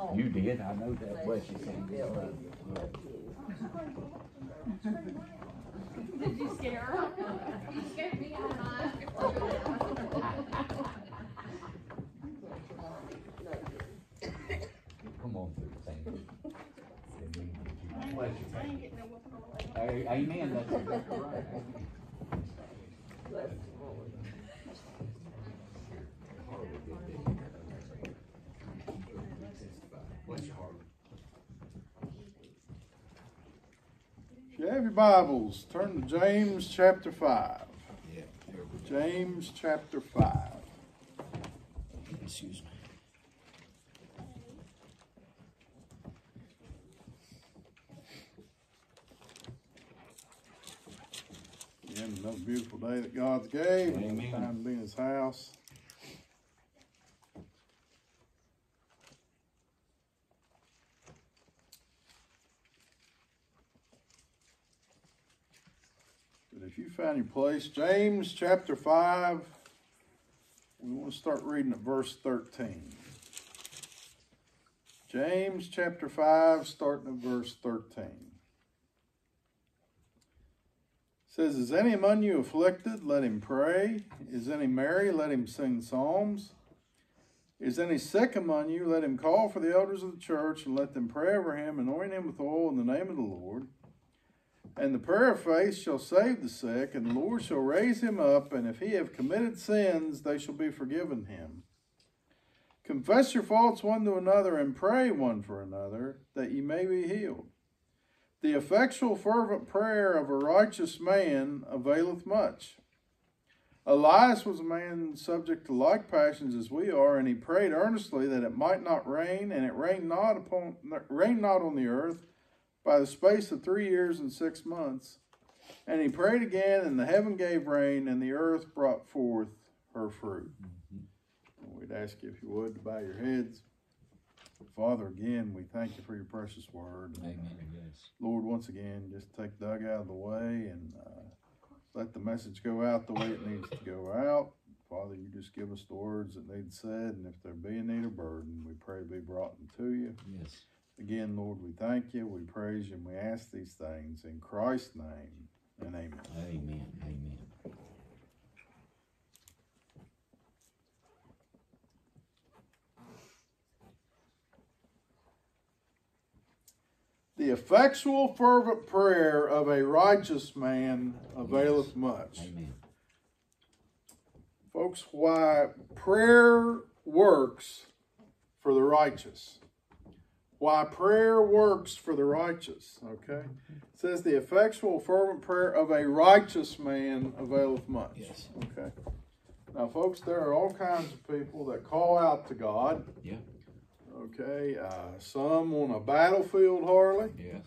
Oh. You did, I know that, bless you, Sandy. Did you scare her? You scared me all night. Come on through, Sandy. Bless you, Amen, that's exactly right. Bless your heart. If you have your Bibles, turn to James chapter 5. Yeah. James chapter 5. Excuse me. Again, another beautiful day that God's gave. Amen. time to be in His house. But if you found your place, James chapter 5, we want to start reading at verse 13. James chapter 5, starting at verse 13. says, Is any among you afflicted? Let him pray. Is any merry? Let him sing psalms. Is any sick among you? Let him call for the elders of the church and let them pray over him, anoint him with oil in the name of the Lord. And the prayer of faith shall save the sick, and the Lord shall raise him up, and if he have committed sins, they shall be forgiven him. Confess your faults one to another, and pray one for another, that ye may be healed. The effectual, fervent prayer of a righteous man availeth much. Elias was a man subject to like passions as we are, and he prayed earnestly that it might not rain, and it rained not upon rained not on the earth by the space of three years and six months. And he prayed again, and the heaven gave rain, and the earth brought forth her fruit. We'd ask you if you would to bow your heads. Father, again, we thank you for your precious word. Amen, yes. Lord, once again, just take Doug out of the way and uh, let the message go out the way it needs to go out. Father, you just give us the words that need said, and if there be a need or burden, we pray to be brought to you. Yes. Again, Lord, we thank you, we praise you, and we ask these things in Christ's name, and amen. Amen, amen. The effectual, fervent prayer of a righteous man availeth much. Amen. Folks, why prayer works for the righteous. Why prayer works for the righteous. Okay? It says the effectual, fervent prayer of a righteous man availeth much. Yes. Okay. Now, folks, there are all kinds of people that call out to God. Yeah. Okay. Uh, some on a battlefield, Harley. Yes.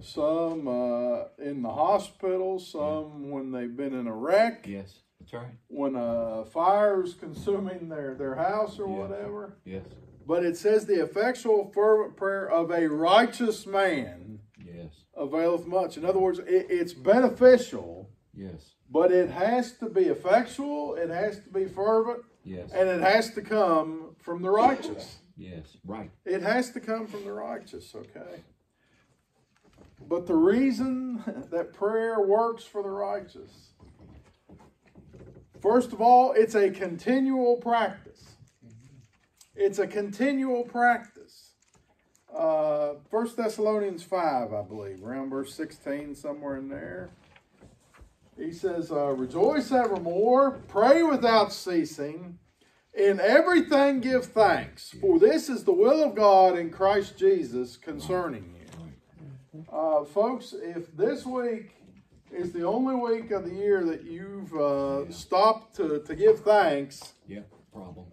Some uh, in the hospital. Some when they've been in a wreck. Yes. That's right. When a fire's consuming their, their house or Yeah. whatever. Yes. But it says the effectual, fervent prayer of a righteous man Yes. availeth much. In other words, it, it's beneficial, Yes. but it has to be effectual, it has to be fervent, Yes. and it has to come from the righteous. Yes. Right. It has to come from the righteous, okay? But the reason that prayer works for the righteous, first of all, it's a continual practice. It's a continual practice. Uh, 1 Thessalonians 5, I believe, around verse 16, somewhere in there. He says, uh, Rejoice evermore, pray without ceasing, in everything give thanks, for this is the will of God in Christ Jesus concerning you. Uh, folks, if this week is the only week of the year that you've uh, stopped to, to give thanks, Yeah. Problem.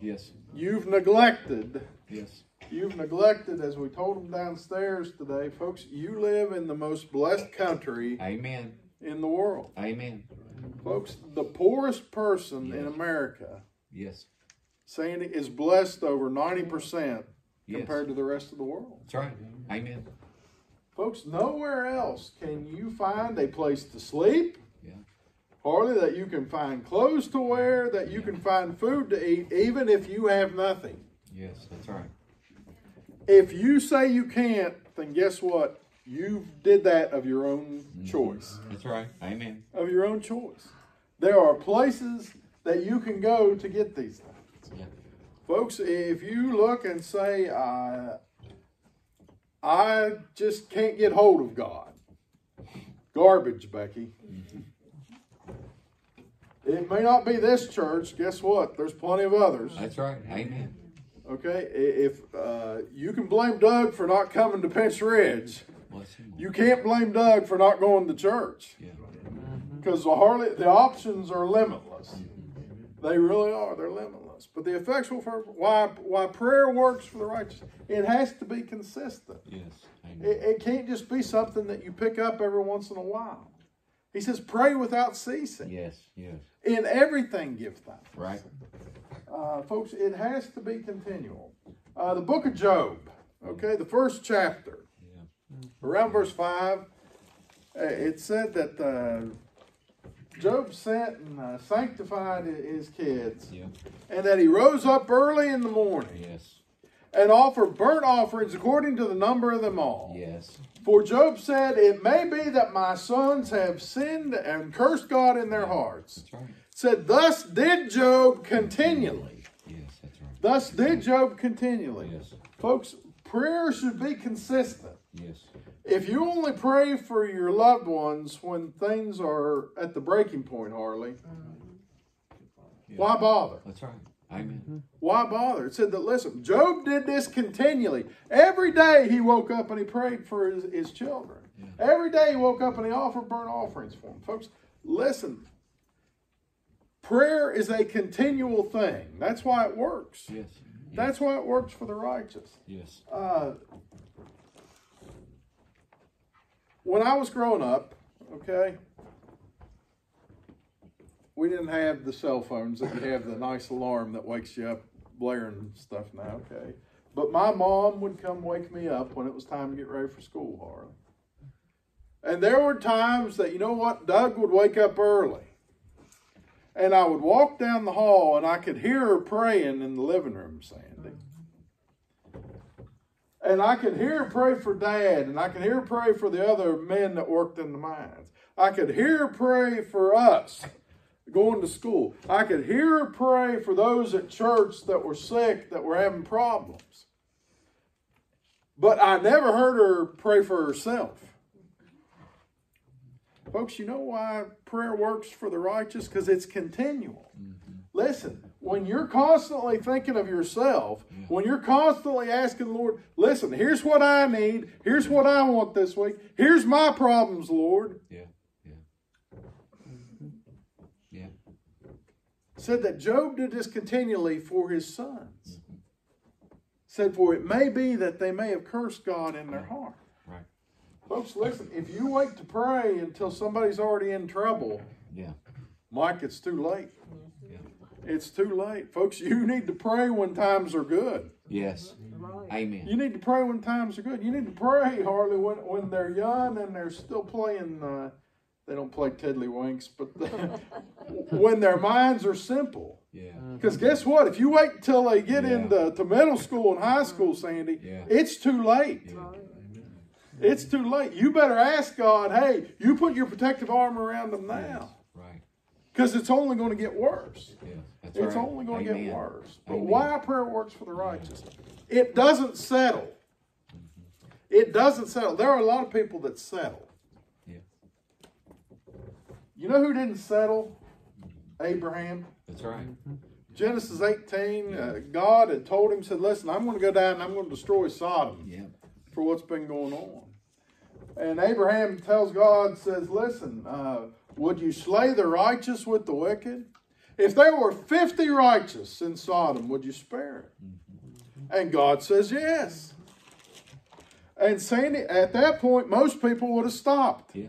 Yes. you've neglected Yes. You've neglected, as we told them downstairs today, folks, you live in the most blessed country Amen. in the world. Amen. Folks, the poorest person in America, Yes. Sandy, is blessed over 90% Yes. compared to the rest of the world. That's right. Amen. Folks, nowhere else can you find a place to sleep. Hardly that you can find clothes to wear, that you can find food to eat, even if you have nothing. Yes, that's right. If you say you can't, then guess what? You did that of your own choice. That's right. Amen. Of your own choice. There are places that you can go to get these things. Yeah. Folks, if you look and say, uh, I just can't get hold of God, garbage, Becky. It may not be this church. Guess what? There's plenty of others. That's right. Amen. Okay, if uh, you can blame Doug for not coming to Pinch Ridge, you can't blame Doug for not going to church Yeah. because the hardly the options are limitless. They really are. They're limitless. But the effectual why why prayer works for the righteous, it has to be consistent. Yes. It, it can't just be something that you pick up every once in a while. He says, pray without ceasing. Yes. Yes. In everything, give thanks. Right. Uh, folks, it has to be continual. Uh, the book of Job, okay, the first chapter, Yeah. around verse 5, uh, it said that uh, Job sent and uh, sanctified his kids, Yeah. and that he rose up early in the morning Yes. and offered burnt offerings according to the number of them all. Yes. For Job said, It may be that my sons have sinned and cursed God in their hearts. That's right. Said, Thus did Job continually. Yes. That's right. Thus did Job continually. Yes. Folks, prayer should be consistent. Yes. If you only pray for your loved ones when things are at the breaking point, Harley, Yeah. why bother? That's right. Amen. Why bother? It said that, listen, Job did this continually. Every day he woke up and he prayed for his, his children. Every day he woke up and he offered burnt offerings for them. Folks, listen, prayer is a continual thing. That's why it works. Yes. That's why it works for the righteous. Yes. Uh, when I was growing up, okay, we didn't have the cell phones that you have the nice alarm that wakes you up blaring stuff now, okay. But my mom would come wake me up when it was time to get ready for school, Harley. And there were times that, you know what, Doug would wake up early. And I would walk down the hall and I could hear her praying in the living room, Sandy. And I could hear her pray for dad, and I could hear her pray for the other men that worked in the mines. I could hear her pray for us going to school. I could hear her pray for those at church that were sick, that were having problems. But I never heard her pray for herself. Folks, you know why prayer works for the righteous? Because it's continual. Mm-hmm. Listen, when you're constantly thinking of yourself, when you're constantly asking the Lord, listen, here's what I need, here's what I want this week, here's my problems, Lord. Yeah. Yeah. Yeah. Said that Job did this continually for his sons. Said, for it may be that they may have cursed God in their heart. Right. Folks, listen, if you wait to pray until somebody's already in trouble, Yeah. Mike, it's too late. Yeah. It's too late. Folks, you need to pray when times are good. Yes. Amen. You need to pray when times are good. You need to pray, Harley, when, when they're young and they're still playing. Uh, they don't play tiddlywinks, but when their minds are simple. Yeah. Mm-hmm. Because guess what? If you wait until they get Yeah. into to middle school and high school, mm-hmm. Sandy, Yeah. it's too late. Yeah. It's too late. You better ask God, hey, you put your protective arm around them now. Right. Because it's only going to get worse. Yeah. That's It's right. only going to get worse. But Amen. why prayer works for the righteous? It doesn't settle. Mm-hmm. It doesn't settle. There are a lot of people that settle. Yeah. You know who didn't settle? Abraham. That's right. Genesis 18, uh, God had told him, said, listen, I'm going to go down and I'm going to destroy Sodom Yeah. for what's been going on. And Abraham tells God, says, listen, uh, would you slay the righteous with the wicked? If there were 50 righteous in Sodom, would you spare it? And God says, yes. And Sandy, at that point, most people would have stopped. Yeah.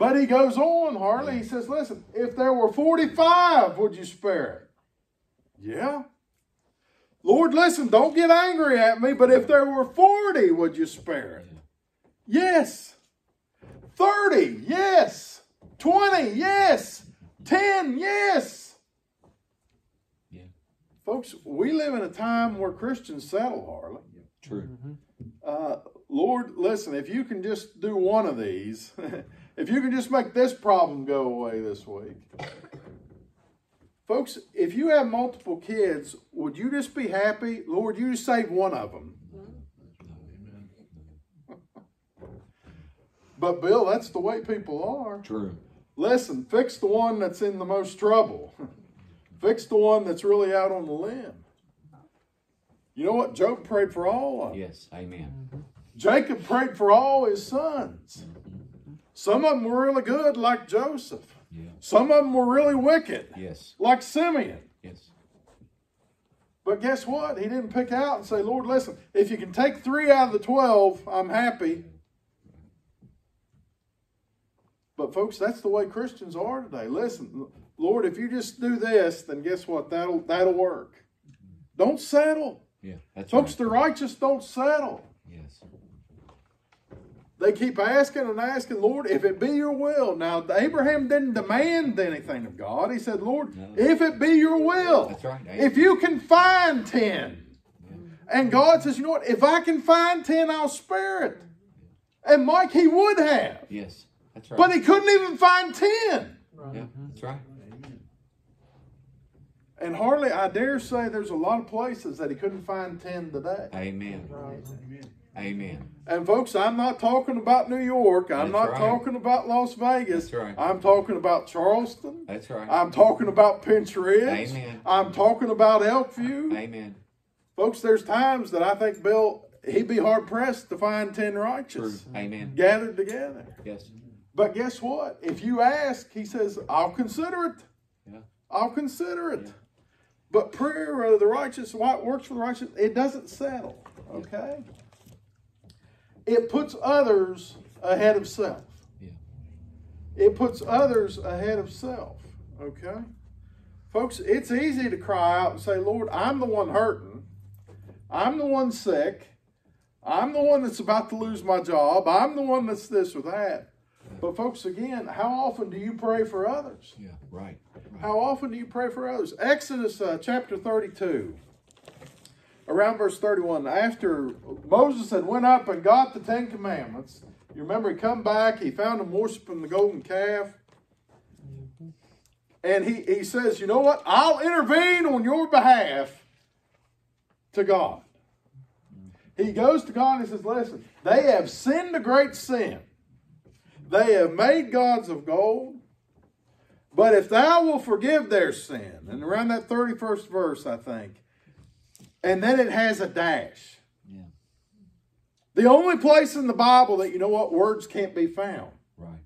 But he goes on, Harley. He says, listen, if there were 45, would you spare it? Yeah. Lord, listen, don't get angry at me, but if there were 40, would you spare it? Yes. 30, yes. 20, yes. 10, yes. Yeah. Folks, we live in a time where Christians settle, Harley. True. Uh, Lord, listen, if you can just do one of these, if you can just make this problem go away this week. Folks, if you have multiple kids, would you just be happy? Lord, you just save one of them. But, Bill, that's the way people are. True. Listen, fix the one that's in the most trouble. fix the one that's really out on the limb. You know what? Job prayed for all of them. Yes. Amen. Jacob prayed for all his sons. Some of them were really good, like Joseph. Yeah. Some of them were really wicked, Yes. like Simeon. Yes. But guess what? He didn't pick out and say, Lord, listen, if you can take three out of the 12, I'm happy. But, folks, that's the way Christians are today. Listen, Lord, if you just do this, then guess what? That'll, that'll work. Mm-hmm. Don't settle. Yeah. That's Folks, right. the righteous don't settle. Yes. They keep asking and asking, Lord, if it be your will. Now, Abraham didn't demand anything of God. He said, Lord, No. if it be your will. That's right. If you can find 10. And God says, you know what? If I can find 10, I'll spare it. And Mike, he would have. Yes. That's right. But he couldn't even find 10. yeah. That's right. And hardly, I dare say, there's a lot of places that he couldn't find 10 today. Amen. Amen. And folks, I'm not talking about New York. I'm That's not right. talking about Las Vegas. That's right. I'm talking about Charleston. That's right. I'm talking about Pinch Ridge. Amen. I'm talking about Elkview. Amen. Folks, there's times that I think Bill, he'd be hard pressed to find 10 True. righteous Amen. gathered together. Yes. But guess what? If you ask, he says, I'll consider it. Yeah. I'll consider it. Yeah. But prayer of the righteous, what works for the righteous, it doesn't settle. Okay? It puts others ahead of self. Yeah. It puts others ahead of self. Okay? Folks, it's easy to cry out and say, Lord, I'm the one hurting. I'm the one sick. I'm the one that's about to lose my job. I'm the one that's this or that. But, folks, again, how often do you pray for others? Yeah. Right. Right. How often do you pray for others? Exodus uh, chapter 32, around verse 31. After Moses had went up and got the Ten Commandments, you remember he come back, he found them worshiping the golden calf. And he, he says, you know what? I'll intervene on your behalf to God. He goes to God and he says, listen, they have sinned a great sin. They have made gods of gold. But if thou will forgive their sin, and around that 31st verse, I think, and then it has a dash. Yeah. The only place in the Bible that you know what words can't be found. Right.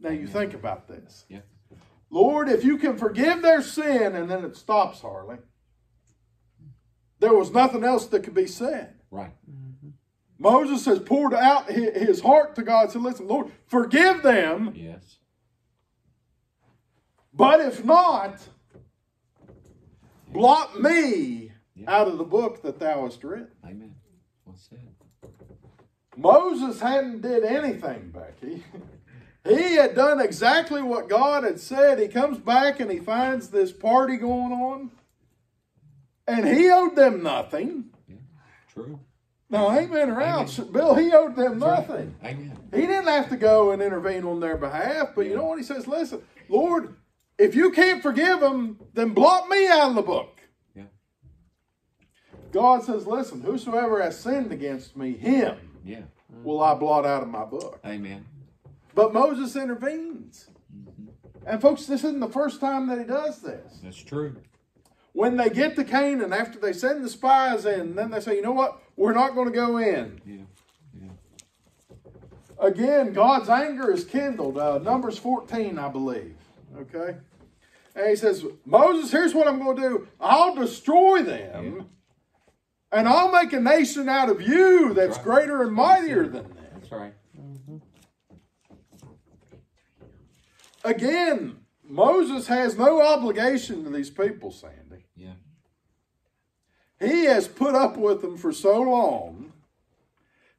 Now you think about this. Yeah. Lord, if you can forgive their sin, and then it stops, Harley. There was nothing else that could be said. Right. Mm-hmm. Moses has poured out his heart to God. Said, "Listen, Lord, forgive them. Yes. But if not, blot me out of the book that thou hast written. Amen. What's that? Moses hadn't did anything, Becky. He had done exactly what God had said. He comes back and he finds this party going on. And he owed them nothing. Yeah, True. Now, amen around. Bill, he owed them nothing. Amen. He didn't have to go and intervene on their behalf. But you know what he says? Listen, Lord, if you can't forgive them, then blot me out of the book. Yeah. God says, listen, whosoever has sinned against me, him Yeah. will I blot out of my book. Amen. But Moses intervenes. And folks, this isn't the first time that he does this. That's true. When they get to Canaan, after they send the spies in, then they say, you know what? We're not going to go in. Yeah. Yeah. Again, God's anger is kindled. Uh, Numbers 14, I believe. Okay? And he says, Moses, here's what I'm going to do I'll destroy them, Yeah. and I'll make a nation out of you that's right. greater and mightier than them. That's right. Again, Moses has no obligation to these people, Sandy. Yeah. He has put up with them for so long.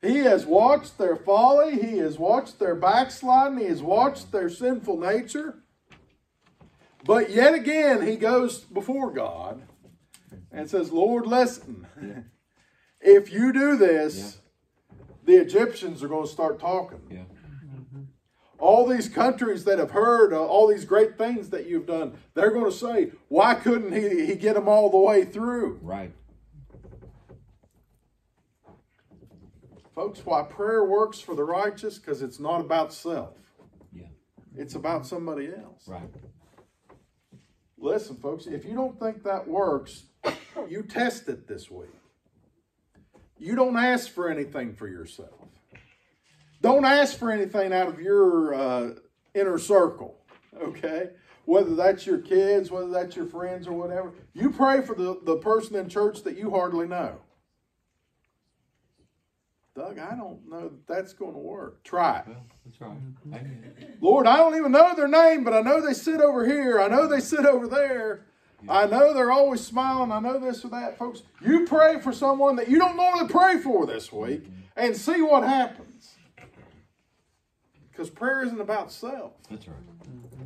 He has watched their folly. He has watched their backsliding. He has watched their sinful nature. But yet again, he goes before God and says, Lord, listen, if you do this, the Egyptians are going to start talking. Yeah. All these countries that have heard uh, all these great things that you've done, they're going to say, why couldn't he, he get them all the way through? Right. Folks, why prayer works for the righteous? Because it's not about self. Yeah. It's about somebody else. Right. Listen, folks, if you don't think that works, you test it this week. You don't ask for anything for yourself. Don't ask for anything out of your uh, inner circle, okay? Whether that's your kids, whether that's your friends, or whatever. You pray for the, the person in church that you hardly know. Doug, I don't know that that's going to work. Try it. Well, that's right. Lord, I don't even know their name, but I know they sit over here. I know they sit over there. I know they're always smiling. I know this or that. Folks, you pray for someone that you don't normally pray for this week mm-hmm. and see what happens. Because prayer isn't about self. That's right. Mm-hmm.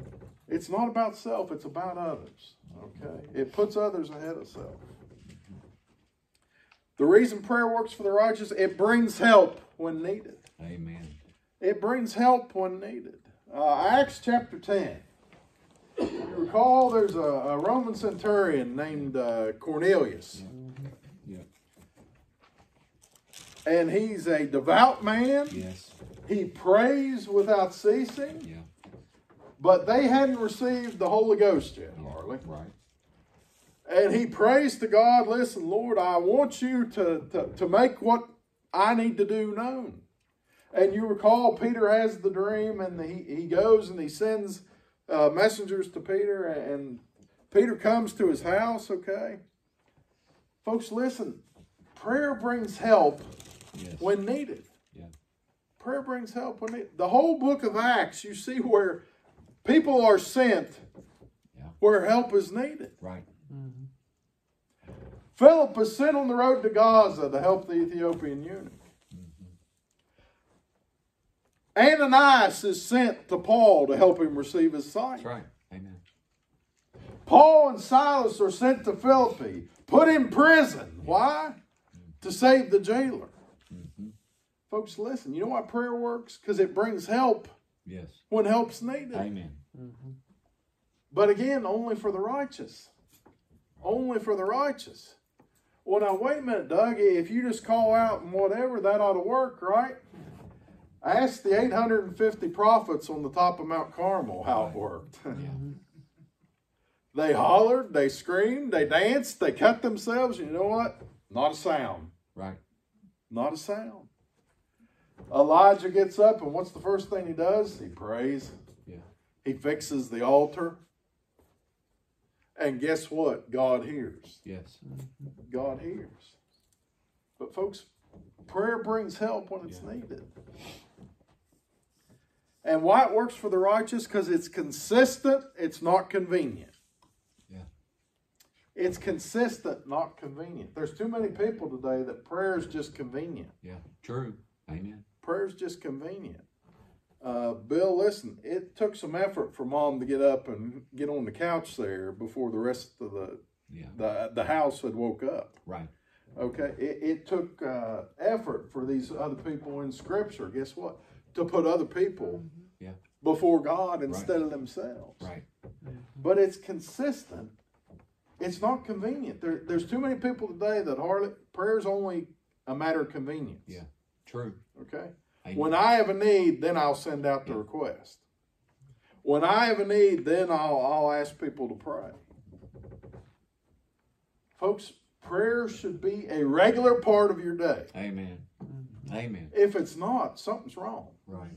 It's not about self, it's about others. Okay? It puts others ahead of self. The reason prayer works for the righteous, it brings help when needed. Amen. It brings help when needed. Uh, Acts chapter 10. You recall there's a, a Roman centurion named uh, Cornelius. Yeah. And he's a devout man. Yes. He prays without ceasing. Yeah. But they hadn't received the Holy Ghost yet, Harley. Right. And he prays to God, listen, Lord, I want you to, to, to make what I need to do known. And you recall Peter has the dream and he, he goes and he sends uh, messengers to Peter and Peter comes to his house, okay? Folks, listen, prayer brings help Yes. when needed. Yeah. Prayer brings help when needed. The whole book of Acts, you see where people are sent Yeah. where help is needed. Right. Philip was sent on the road to Gaza to help the Ethiopian eunuch. Ananias is sent to Paul to help him receive his sight. That's right. Amen. Paul and Silas are sent to Philippi, put in prison. Why? To save the jailer. Mm-hmm. Folks, listen, you know why prayer works? Because it brings help Yes. when help's needed. Amen. Mm-hmm. But again, only for the righteous. Only for the righteous. Well, now, wait a minute, Doug. If you just call out and whatever, that ought to work, right? Ask the 850 prophets on the top of Mount Carmel how it worked. Yeah. they hollered, they screamed, they danced, they cut themselves. You know what? Not a sound. Right. Not a sound. Elijah gets up, and what's the first thing he does? He prays. Yeah. He fixes the altar. And guess what? God hears. Yes. God hears. But, folks, prayer brings help when it's Yeah. needed. And why it works for the righteous? Because it's consistent, it's not convenient. Yeah. It's consistent, not convenient. There's too many people today that prayer is just convenient. Yeah. True. Amen. Prayer is just convenient. Uh, Bill, listen, it took some effort for mom to get up and get on the couch there before the rest of the Yeah. the, the house had woke up. Right. Okay, it, it took uh, effort for these other people in Scripture. Guess what? To put other people Yeah. before God instead of themselves. Right. But it's consistent. It's not convenient. There, there's too many people today that hardly prayer's only a matter of convenience. Yeah. True. Okay. Amen. When I have a need, then I'll send out the request. When I have a need, then I'll, I'll ask people to pray. Folks, prayer should be a regular part of your day. Amen. Amen. If it's not, something's wrong. Right.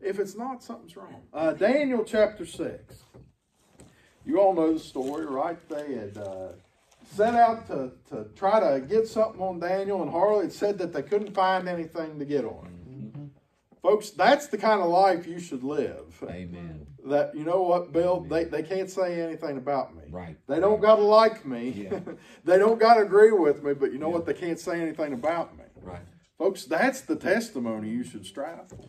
If it's not, something's wrong. Uh, Daniel chapter 6. You all know the story, right? They had uh, set out to, to try to get something on Daniel, and Harley had said that they couldn't find anything to get on him. Folks, that's the kind of life you should live. Amen. That, you know what, Bill? They, they can't say anything about me. Right. They don't got to like me. Yeah. they don't got to agree with me, but you know Yeah. what? They can't say anything about me. Right. Folks, that's the testimony you should strive for.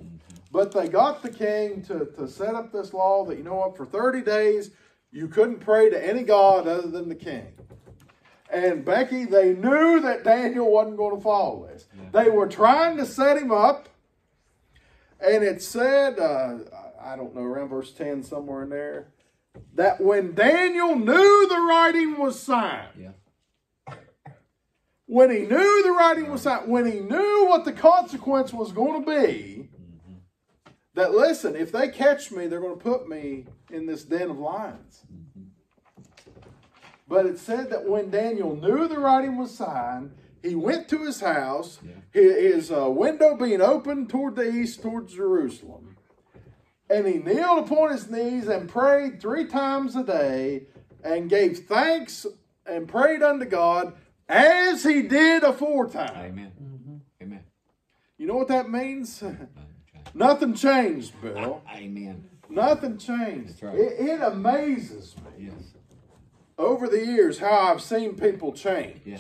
But they got the king to, to set up this law that, you know what, for 30 days, You couldn't pray to any God other than the king. And Becky, they knew that Daniel wasn't going to follow this. They were trying to set him up. And it said, uh, I don't know, around verse 10, somewhere in there, that when Daniel knew the writing was signed, Yeah. When he knew the writing was signed, when he knew what the consequence was going to be, that listen, if they catch me, they're going to put me in this den of lions. But it said that when Daniel knew the writing was signed, he went to his house, his, his uh, window being open toward the east, towards Jerusalem. And he kneeled upon his knees and prayed three times a day and gave thanks and prayed unto God as he did aforetime. Amen. Mm-hmm. Amen. You know what that means? Nothing changed. Bill. Amen. Nothing changed. That's right. It, it amazes me Yes. over the years how I've seen people change. Yeah.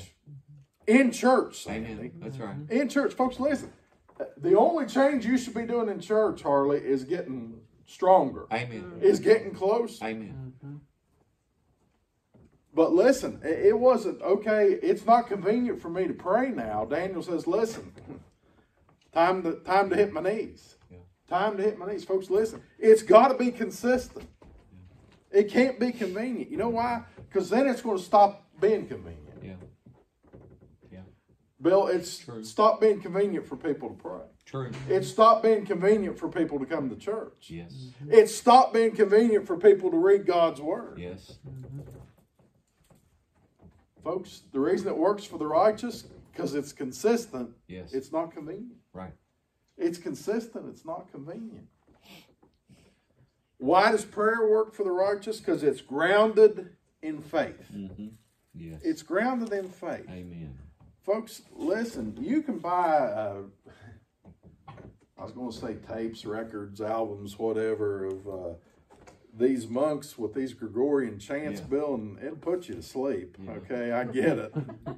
In church, Sandy. Amen. That's right. In church, folks, listen. The only change you should be doing in church, Harley, is getting stronger, Amen. is getting close. Amen. Mm-hmm. But listen, it it wasn't okay. It's not convenient for me to pray now. Daniel says, "Listen, time to time to hit my knees. Yeah. Time to hit my knees, folks. Listen, it's got to be consistent. It can't be convenient. You know why? Because then it's going to stop being convenient. Yeah. Yeah. Bill, it's True. stopped being convenient for people to pray. True. It's stopped being convenient for people to come to church. Yes. It's stopped being convenient for people to read God's word. Yes. Mm-hmm. Folks, the reason it works for the righteous, because it's consistent, Yes. it's not convenient. right. It's consistent, it's not convenient. Why does prayer work for the righteous? Because it's grounded in faith. Mm-hmm. Yes. It's grounded in faith. Amen. Folks, listen, you can buy, uh, I was going to say tapes, records, albums, whatever, of uh, these monks with these Gregorian chants, Yeah. Bill, and it'll put you to sleep. Yeah. Okay, I get it.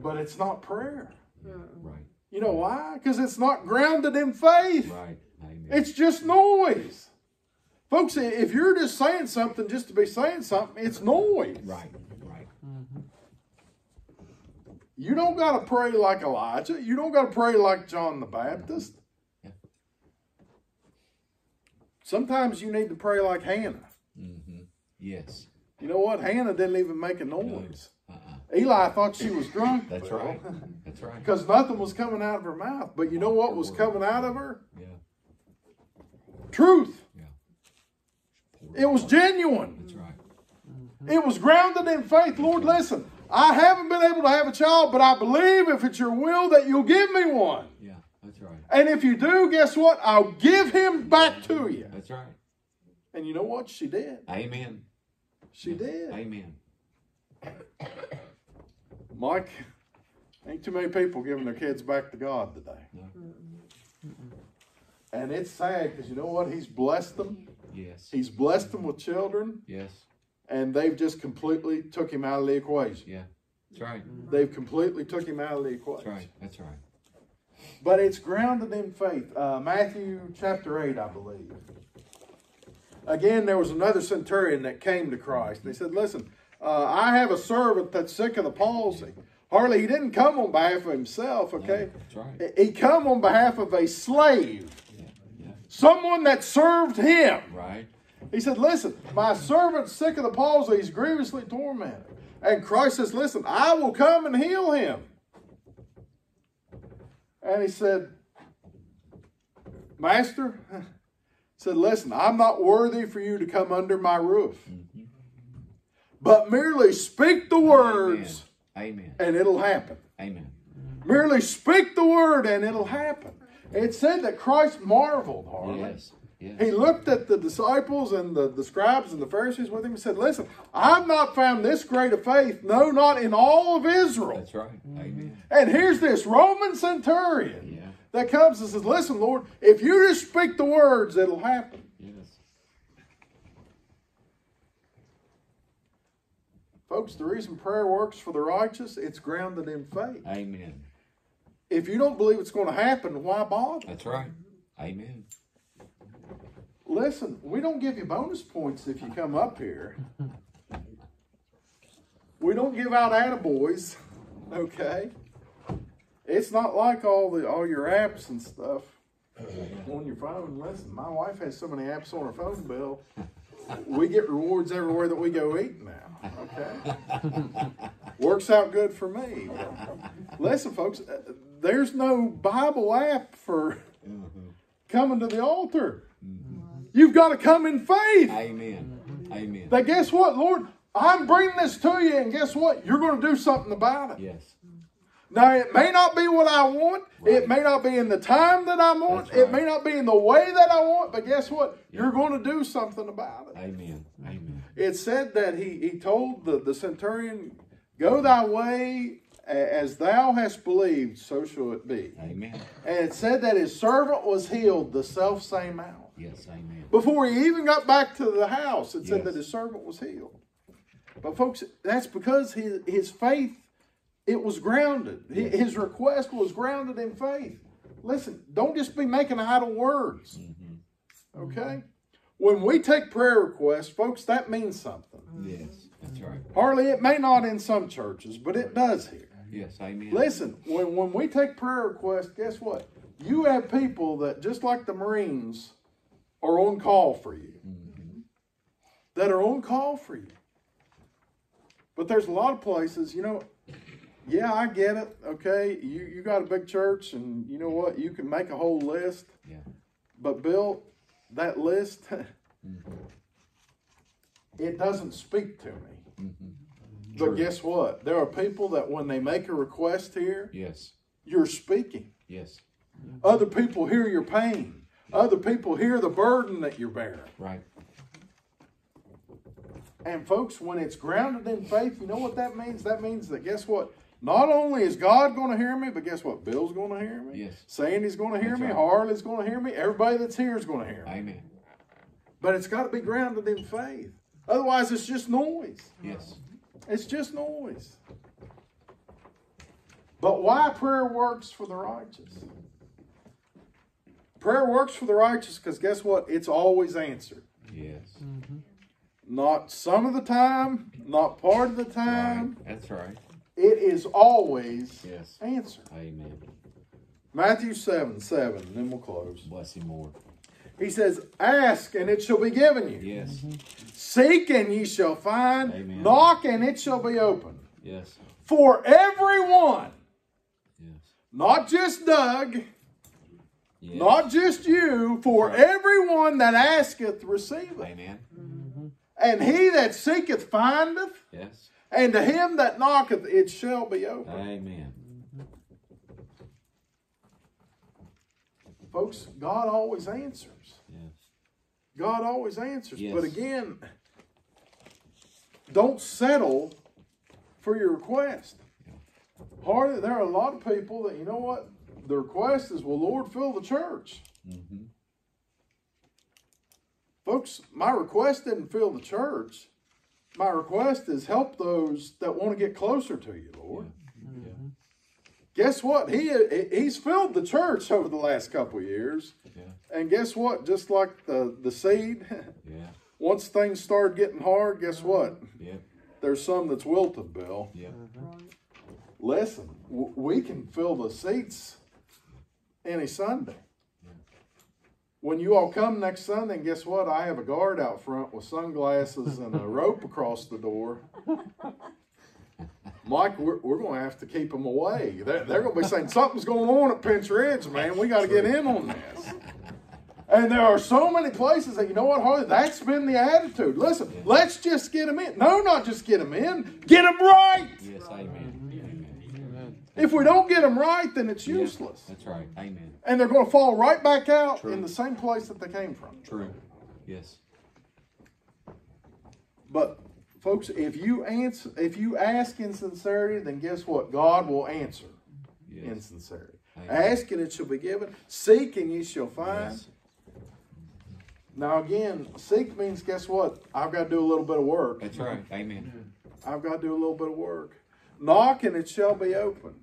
but it's not prayer. Right. You know why? Because it's not grounded in faith. Right. Amen. It's just noise. Folks, if you're just saying something just to be saying something, it's noise. right. Right. Mm-hmm. You don't got to pray like Elijah. You don't got to pray like John the Baptist. Yeah. Sometimes you need to pray like Hannah. Mm-hmm. Yes. You know what? Hannah didn't even make a noise. Uh-uh. Eli thought she was drunk. That's right. That's right. Because nothing was coming out of her mouth. But you know what was coming out of her? Yeah. Truth. Yeah. It was genuine. That's right. It was grounded in faith. Lord, listen, I haven't been able to have a child, but I believe if it's your will that you'll give me one. Yeah. That's right. And if you do, guess what? I'll give him back to you. That's right. And you know what? She did. Amen. She did. Amen. Mike, ain't too many people giving their kids back to God today. No. And it's sad because you know what? He's blessed them. Yes. He's blessed them with children, Yes. and they've just completely took him out of the equation. Yeah. That's right. Mm-hmm. They've completely took him out of the equation. That's equation. right. That's right. But it's grounded in faith. Uh, Matthew chapter 8, I believe. Again, there was another centurion that came to Christ. They said, Listen, uh, I have a servant that's sick of the palsy. Hardly, he didn't come on behalf of himself, okay? That's right. He come on behalf of a slave, Yeah. Yeah. someone that served him. Right. He said, Listen, my servant's sick of the palsy. He's grievously tormented. And Christ says, Listen, I will come and heal him. And he said, Master, said, Listen, I'm not worthy for you to come under my roof. But merely speak the words Amen. and it'll happen. Amen. Merely speak the word and it'll happen. It said that Christ marveled, Harley. Yes. Yes. He looked at the disciples and the, the scribes and the Pharisees with him and said, Listen, I've not found this great of faith, no, not in all of Israel. That's right. Mm-hmm. Amen. And here's this Roman centurion Yeah. that comes and says, Listen, Lord, if you just speak the words, it'll happen. Yes. Folks, the reason prayer works for the righteous, it's grounded in faith. Amen. If you don't believe it's going to happen, why bother? That's right. Amen. Listen, we don't give you bonus points if you come up here. We don't give out attaboys, okay? It's not like all the all your apps and stuff on your phone. Listen, my wife has so many apps on her phone bill. We get rewards everywhere that we go eat now. Okay, works out good for me. Listen, folks, uh, there's no Bible app for coming to the altar. You've got to come in faith. Amen. Amen. But guess what, Lord? I'm bringing this to you, and guess what? You're going to do something about it. Yes. Now, it may not be what I want. It may not be in the time that I want. That's It may not be in the way that I want. But guess what? Yeah. You're going to do something about it. Amen. Amen. It said that he, he told the, the centurion, Go thy way as thou hast believed, so shall it be. Amen. And it said that his servant was healed the self same hour. Yes. Amen. Before he even got back to the house, it said that his servant was healed. But folks, that's because his, his faith, it was grounded. Yes. His request was grounded in faith. Listen, don't just be making idle words. Mm-hmm. Okay? When we take prayer requests, folks, that means something. Yes. That's right. Hardly, it may not in some churches, but it does here. Yes. Amen. Listen, when, when we take prayer requests, guess what? You have people that, just like the Marines, are on call for you. That are on call for you. But there's a lot of places, you know, yeah, I get it. Okay, you, you got a big church, and you know what? You can make a whole list. Yeah. But, Bill, that list, Mm-hmm. it doesn't speak to me. Mm-hmm. But guess what? There are people that when they make a request here, Yes. you're speaking. Yes. Other people hear your pain. Other people hear the burden that you're bearing. Right. And folks, when it's grounded in faith, you know what that means? That means that guess what? Not only is God going to hear me, but guess what? Bill's going to hear me. Yes. Sandy's going to hear That's me. right. Harley's going to hear me. Everybody that's here is going to hear me. Amen. But it's got to be grounded in faith. Otherwise, it's just noise. Yes. It's just noise. But why prayer works for the righteous? Prayer works for the righteous because guess what? It's always answered. Yes. Mm-hmm. Not some of the time, not part of the Right. time. That's right. It is always Yes. answered. Amen. Matthew 7 7, and then we'll close. Bless him more. He says, Ask and it shall be given you. Yes. Mm-hmm. Seek and ye shall find. Amen. Knock and it shall be opened. Yes. For everyone, Yes. not just Doug, Yes. not just you, for Right. everyone that asketh receiveth. Amen. Mm-hmm. And he that seeketh findeth, Yes. and to him that knocketh it shall be opened. Amen. Folks, God always answers. Yes. God always answers. Yes. But again, don't settle for your request. Hardly, there are a lot of people that, you know what? The request is, well, Lord, fill the church. Mm-hmm. Folks, my request didn't fill the church. My request is help those that want to get closer to you, Lord. Yeah. Mm-hmm. Mm-hmm. Guess what? He he's filled the church over the last couple of years. Yeah. And guess what? Just like the, the seed, Yeah. once things start getting hard, guess mm-hmm. what? Yeah. There's some that's wilted, Bill. Yeah. Listen, w- we can fill the seats any Sunday. When you all come next Sunday, and guess what? I have a guard out front with sunglasses and a rope across the door. Mike, we're, we're going to have to keep them away. They're, they're going to be saying, something's going on at Pinch Ridge, man. We got to get in on this. And there are so many places that, you know what, Harley, that's been the attitude. Listen, Yeah. let's just get them in. No, not just get them in, get them right. Yes. Amen. If we don't get them right, then it's Yeah. useless. That's right. Amen. And they're going to fall right back out True. in the same place that they came from. True. Yes. But folks, if you answer, if you ask in sincerity, then guess what? God will answer in sincerity. Amen. Ask and it shall be given. Seek and ye shall find. Yes. Now again, seek means guess what? I've got to do a little bit of work. That's right. Amen. I've got to do a little bit of work. Knock and it shall be open.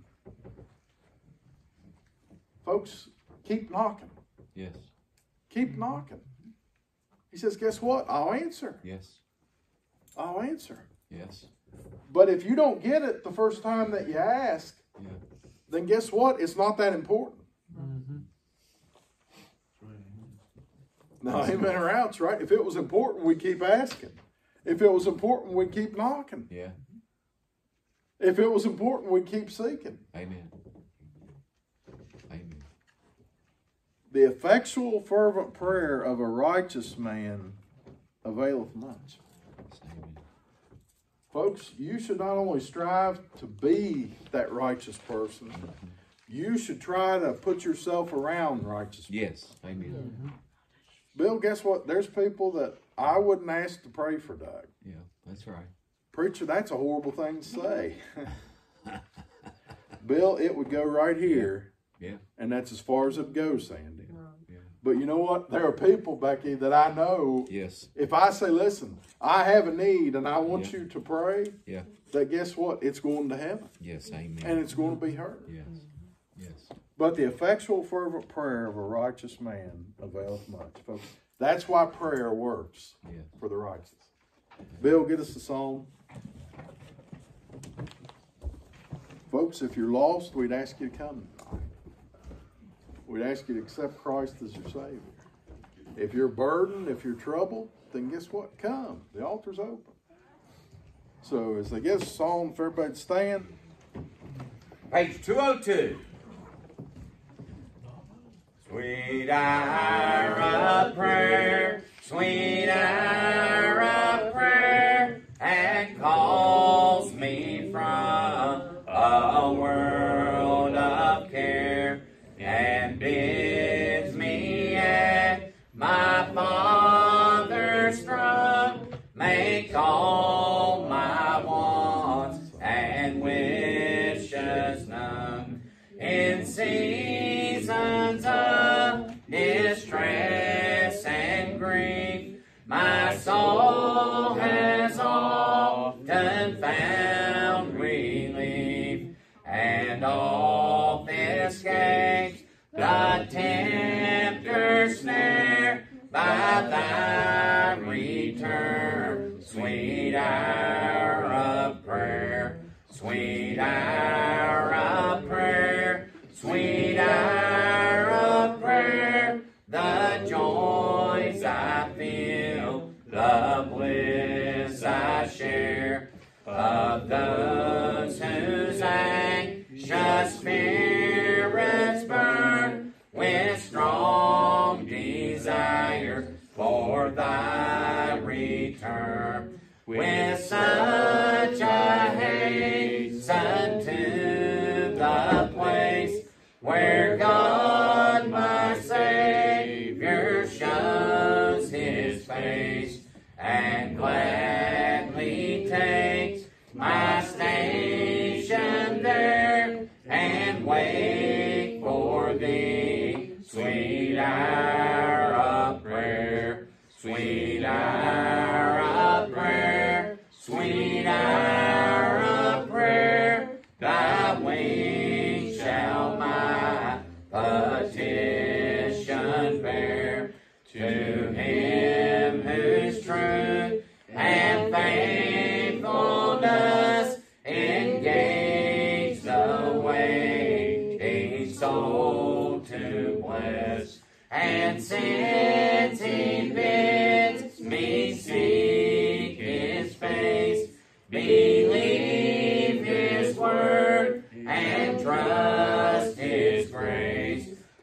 Folks, keep knocking. Yes. Keep knocking. He says, guess what? I'll answer. Yes. I'll answer. Yes. But if you don't get it the first time that you ask, Yeah. then guess what? It's not that important. No, amen or ouch, right? If it was important, we'd keep asking. If it was important, we'd keep knocking. Yeah. If it was important, we'd keep seeking. Amen. Amen. The effectual, fervent prayer of a righteous man availeth much. Folks, you should not only strive to be that righteous person, you should try to put yourself around righteous people. Yes. Amen. Mm-hmm. Bill, guess what? There's people that I wouldn't ask to pray for Doug. Yeah. That's right. Preacher, that's a horrible thing to say. Bill, it would go right here, Yeah. and that's as far as it goes, Sandy. Yeah. But you know what? There are people, Becky, that I know. Yes. If I say, listen, I have a need and I want Yeah. you to pray, Yeah. that guess what? It's going to heaven Yes. Amen. and it's going to be heard. yes. Mm-hmm. Yes. But the effectual, fervent prayer of a righteous man availeth much. Folks, that's why prayer works Yeah. for the righteous. Bill, get us a song. Folks, if you're lost, we'd ask you to come tonight. We'd ask you to accept Christ as your Savior. If you're burdened, if you're troubled, then guess what? Come. The altar's open. So as us a song, if everybody stand. Page 202. Sweet hour of prayer, sweet hour of prayer, and calls me from a world return. With such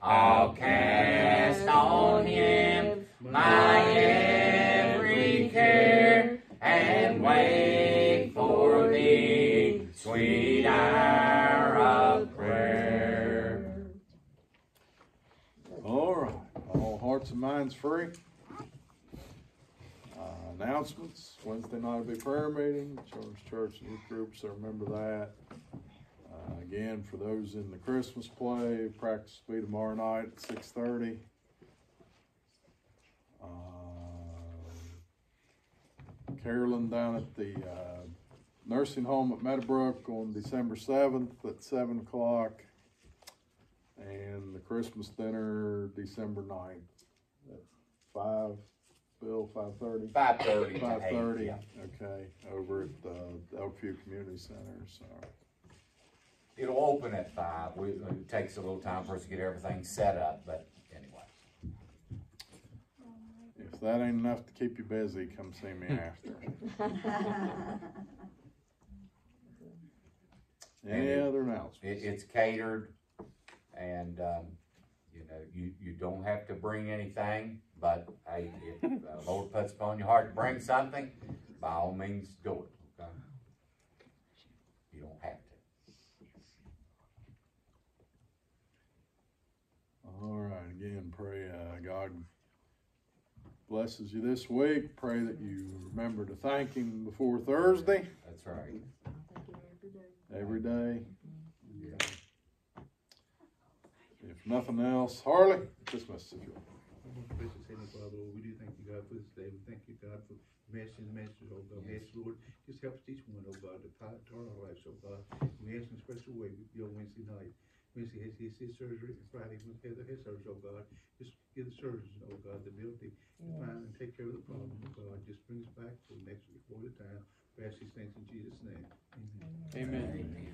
I'll cast on him my every care and wait for thee, sweet hour of prayer. All right. All hearts and minds free. Uh, announcements. Wednesday night will be prayer meeting. Children's Church and youth groups, so remember that. Uh, again, for those in the Christmas play, practice will be tomorrow night at six thirty. Uh, Carolyn down at the uh, nursing home at Meadowbrook on December seventh at seven o'clock. And the Christmas dinner, December 9th at five Bill, five thirty? Five thirty to Five eight, thirty, yeah. okay, over at the Elkview Community Center, so. It'll open at five. We, it takes a little time for us to get everything set up, but anyway. If that ain't enough to keep you busy, come see me after. Any it- other It, it's catered and, um, you know, you, you don't have to bring anything, but hey, if the Lord puts upon your heart to bring something, by all means, do it, okay? You don't have to. All right, again, pray, uh, God blesses you this week. Pray that you remember to thank Him before Thursday, That's right. Every day. Every day. Yeah. If nothing else, Harley, this message. Gracious Heavenly Father, Lord, we do thank you, God, for this day. We thank you, God, for message and message, oh God. We ask, Lord, just help us each one, oh God, to tie it to our lives, oh God. We ask in a special way, we go Wednesday night. Wednesday has his, his surgery, and Friday with Heather has hers, oh God. Just give the surgeons, oh God, the ability to find and take care of the problem, oh God. Just bring us back to the next recorded time. We ask these things in Jesus' name. Amen. Amen.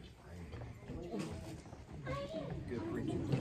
Good preaching.